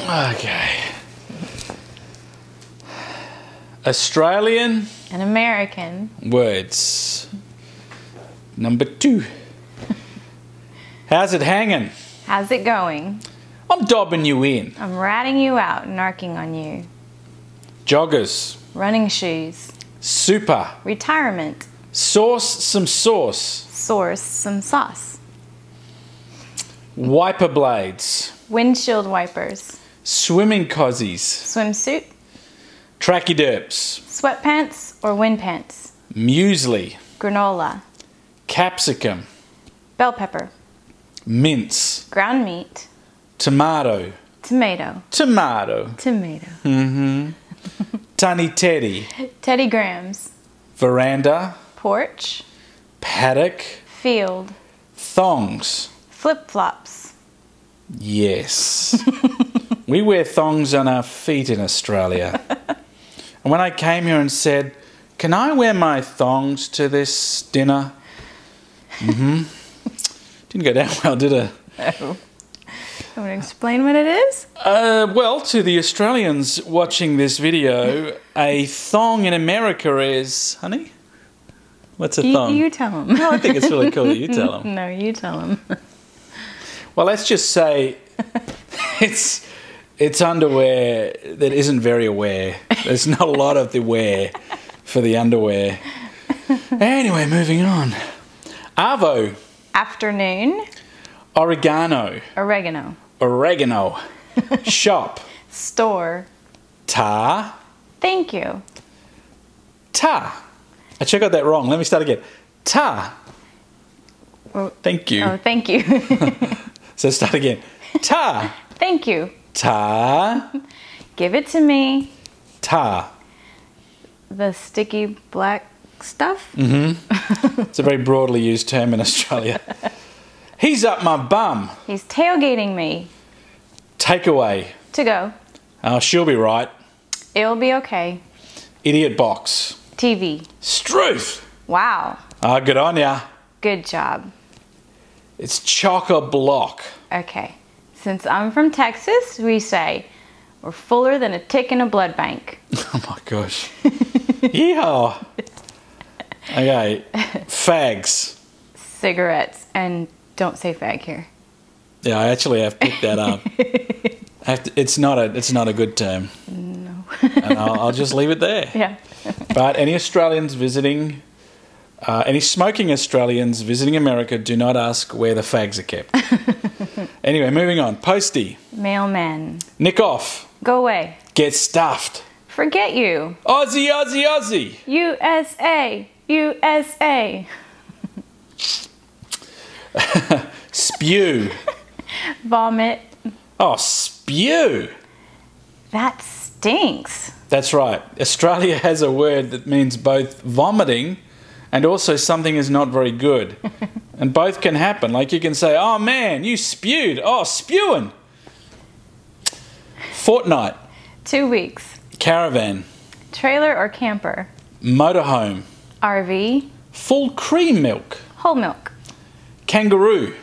okay. Australian An American. words. Number two. How's it hanging? How's it going? I'm dobbing you in. I'm ratting you out, narking on you. Joggers. Running shoes. Super. Retirement. Sauce some sauce. Source some sauce. Wiper blades. Windshield wipers. Swimming cozies. Swimsuit. Tracky derps. Sweatpants or wind pants. Muesli. Granola. Capsicum. Bell pepper. Mince. Ground meat. Tomato. Tomato. Tomato. Tomato. Mm-hmm. Tiny Teddy. Teddy Grahams. Veranda. Porch. Paddock. Field. Thongs. Flip flops. Yes. we wear thongs on our feet in Australia. and when I came here and said, Can I wear my thongs to this dinner? hmm. Didn't go down well, did it? Oh. You want to explain what it is? Uh, well, to the Australians watching this video, a thong in America is, honey? What's a You, thong? you tell them. No, I think it's really cool that you tell them. no, you tell them. Well, let's just say it's it's underwear that isn't very aware. There's not a lot of the wear for the underwear. Anyway, moving on. Arvo, Afternoon. oregano, Oregano. oregano, shop, Store. Ta. Thank you. Ta. I check out that wrong. Let me start again. Ta. Oh, Thank you. oh, thank you. So start again. Ta. thank you. Ta. Give it to me. Ta. The sticky black stuff. Mm hmm. it's a very broadly used term in Australia. He's up my bum. He's tailgating me. Takeaway. To go. Oh, she'll be right. It'll be okay. Idiot box. TV. Struth. Wow. Ah, good on ya. Good job. It's chock a block. Okay. Since I'm from Texas, we say we're fuller than a tick in a blood bank. Oh my gosh. Yeehaw. Okay. Fags. Cigarettes. And don't say fag here. Yeah, I actually have picked that up. To, it's not a it's not a good term. No. And I'll, I'll just leave it there. yeah. But any Australians visiting, uh, any smoking Australians visiting America, do not ask where the fags are kept. anyway, moving on. Posty. Mailman. Nick off. Go away. Get stuffed. Forget you. Aussie, Aussie, Aussie. USA. USA. Spew. Vomit. Oh, spew. That stinks. That's right. Australia has a word that means both vomiting and also something is not very good. and both can happen. Like you can say, oh man, you spewed. Oh, spewing. Fortnight. Two weeks. Caravan. Trailer or camper. Motorhome. RV. Full cream milk. Whole milk. Kangaroo.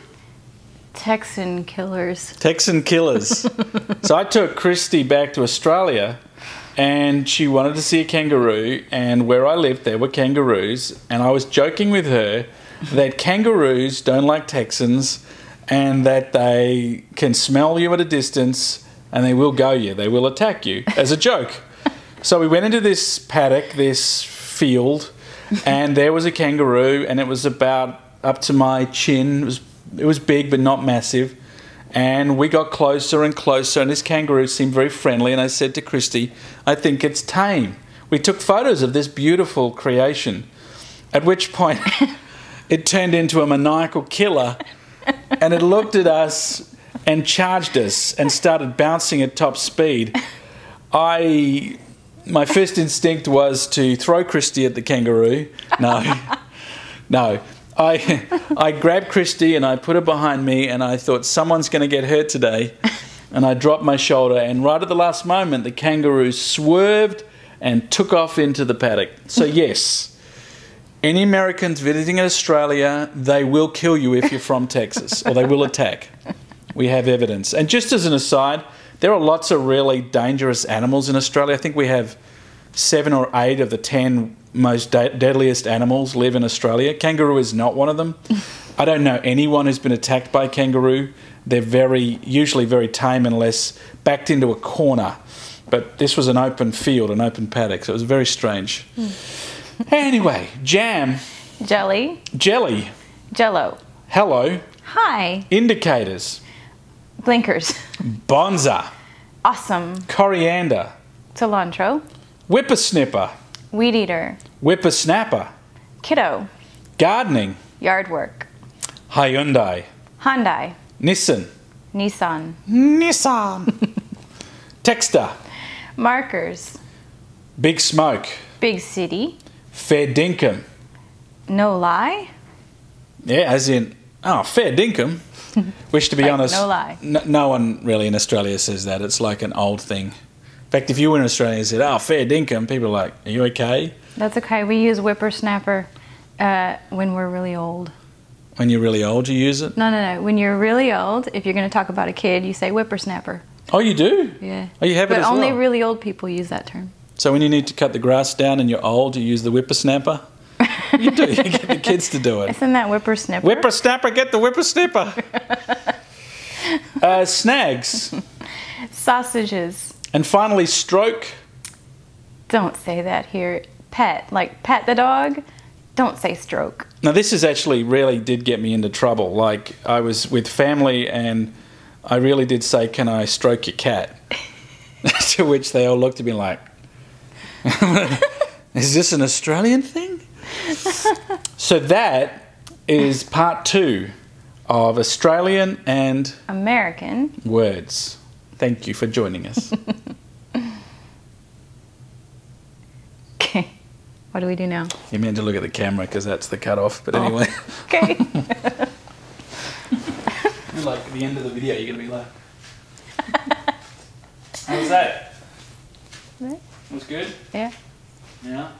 Texan killers. Texan killers. so I took Christi back to Australia and she wanted to see a kangaroo. And where I lived, there were kangaroos. And I was joking with her that kangaroos don't like Texans and that they can smell you at a distance and they will go you. They will attack you as a joke. So we went into this paddock, this field, and there was a kangaroo, and it was about up to my chin. It was it was big but not massive. And we got closer and closer, and this kangaroo seemed very friendly. And I said to Christi, I think it's tame. We took photos of this beautiful creation, at which point it turned into a maniacal killer and it looked at us and charged us and started bouncing at top speed. I, my first instinct was to throw Christi at the kangaroo. No, no. I, I grabbed Christi and I put her behind me, and I thought someone's going to get hurt today. And I dropped my shoulder, and right at the last moment, the kangaroo swerved and took off into the paddock. So yes, Any Americans visiting Australia, they will kill you if you're from Texas, or they will attack. We have evidence. And just as an aside, there are lots of really dangerous animals in Australia. I think we have seven or eight of the ten most de- deadliest animals live in Australia. Kangaroo is not one of them. I don't know anyone who's been attacked by kangaroo. They're very, usually very tame unless backed into a corner. But this was an open field, an open paddock, so it was very strange. Hmm. Anyway, jam, Jelly. jelly, Jello. hello, Hi. indicators, Blinkers. bonza, Awesome. coriander, Cilantro. whippersnipper, Weed eater. whippersnapper, Kiddo. gardening, Yard work. Hyundai, Hyundai. Nissan, Nissan. Nissan, Texta, Markers. Big Smoke, Big city. Fair Dinkum. No lie. Yeah, as in, oh, fair dinkum. Which, to be Like, honest, no lie. n- no one really in Australia says that. It's like an old thing. In fact, if you were in Australia and said, oh, fair dinkum, people are like, are you okay? That's okay. We use whippersnapper uh, when we're really old. When you're really old, you use it. No, no, no. When you're really old, if you're going to talk about a kid, you say whippersnapper. Oh, you do? Yeah. Oh, you have it but as only well? really old people use that term. So when you need to cut the grass down and you're old, you use the whippersnapper? you do. You get the kids to do it. Isn't that whippersnapper? Whippersnapper, get the whippersnapper. uh, snags. Sausages. And finally, stroke. Don't say that here. Pet. Like pet the dog. Don't say stroke. Now, this is actually really did get me into trouble. Like, I was with family and I really did say, Can I stroke your cat? to which they all looked at me like, Is this an Australian thing? so, that is part two of Australian and American. words. Thank you for joining us. Okay. What do we do now? you meant to look at the camera because that's the cutoff, but oh, anyway. Okay. you're like at the end of the video, you're gonna be like, "How was that? Right. It was good. yeah. Yeah.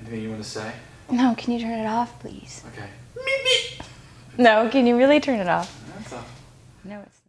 Anything you want to say? No, can you turn it off, please? Okay. No, can you really turn it off? That's all. No, it's.